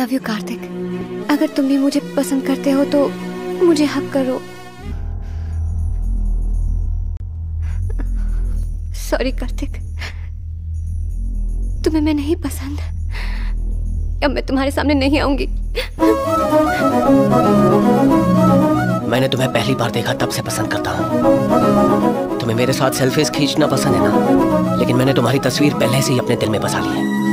Love you Kartik. अगर तुम भी मुझे पसंद करते हो तो मुझे हक करो। सॉरी कार्तिक। तुम्हें मैं नहीं पसंद। अब मैं तुम्हारे सामने नहीं आऊँगी। मैंने तुम्हें पहली बार देखा, तब से पसंद करता हूँ। तुम्हें मेरे साथ सेल्फीज खींचना पसंद है ना? लेकिन मैंने तुम्हारी तस्वीर पहले से ही अपने दिल में बसा ली है।